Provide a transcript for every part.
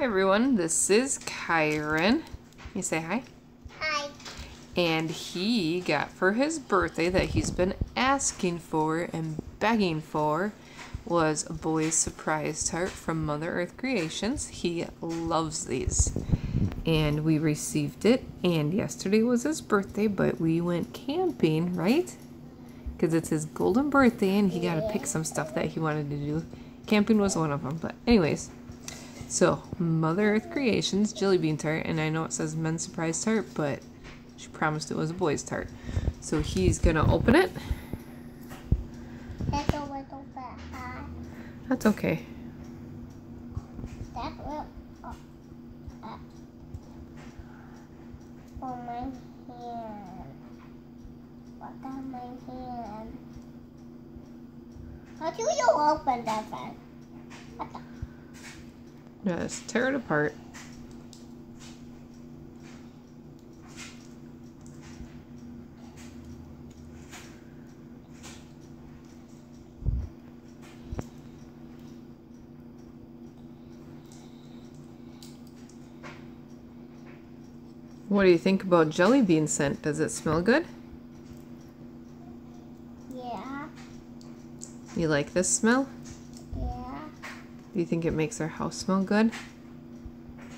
Hi everyone, this is Kieren. You say hi? Hi. And he got for his birthday that he's been asking for and begging for was a boy's surprise tart from Mother Earth Creations. He loves these. And we received it and yesterday was his birthday, but we went camping, right? Because it's his golden birthday and he got to pick some stuff that he wanted to do. Camping was one of them, but anyways. So, Mother Earth Creations Jelly Bean Tart, and I know it says Men's Surprise Tart, but she promised it was a boy's tart. So he's gonna open it. That's a little bit hot. That's okay. That will. Oh, uh, for my hand. My hand? How do you open that thing? Just tear it apart. What do you think about jelly bean scent? Does it smell good? Yeah. You like this smell? Do you think it makes our house smell good?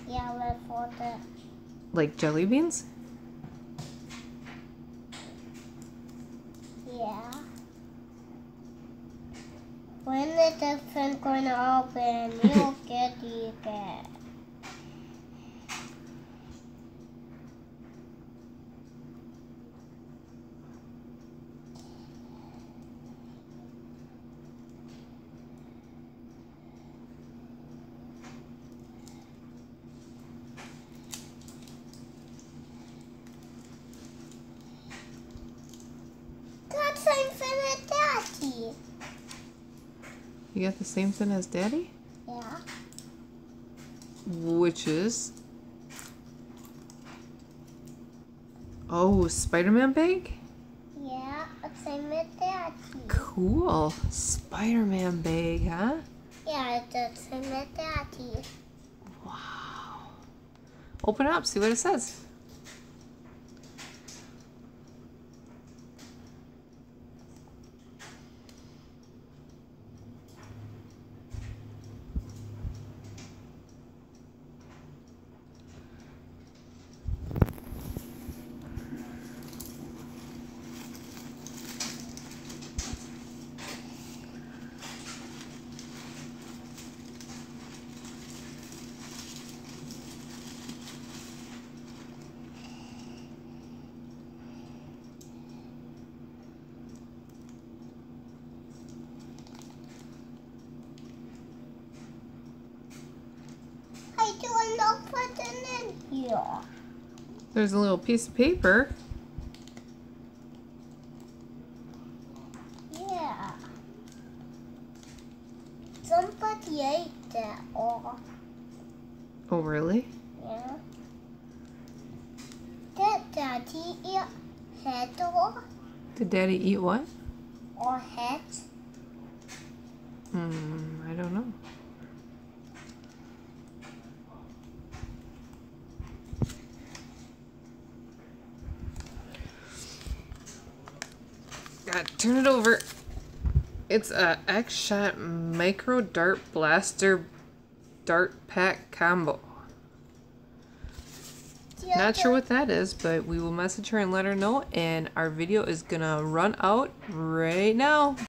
Yeah, the. Like jelly beans? Yeah. When is the thing going to open? You'll get you get. That's same thing as Daddy. You got the same thing as daddy? Yeah. Which is Oh, Spider-Man bag? Yeah, it's same as Daddy. Cool. Spider-Man bag, huh? Yeah, it's the same as Daddy. Wow. Open up, see what it says. I no button in here. There's a little piece of paper. Yeah. Somebody ate that all. Oh, really? Yeah. Did Daddy eat head Did Daddy eat what? or head? Hmm, I don't know. God, turn it over. It's a X-Shot Micro Dart Blaster Dart Pack Combo. Not sure what that is, but we will message her and let her know. And our video is gonna run out right now.